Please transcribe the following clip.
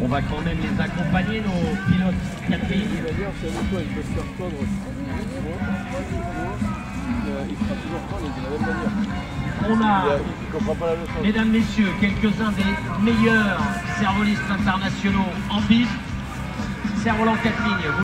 On va quand même les accompagner, nos pilotes. Catherine. D'ailleurs, c'est toi, il peut se faire. Il fera toujours tendre de la même manière. On a, la mesdames, messieurs, quelques-uns des meilleurs cervelistes internationaux en piste. Cerf-volant 4 lignes.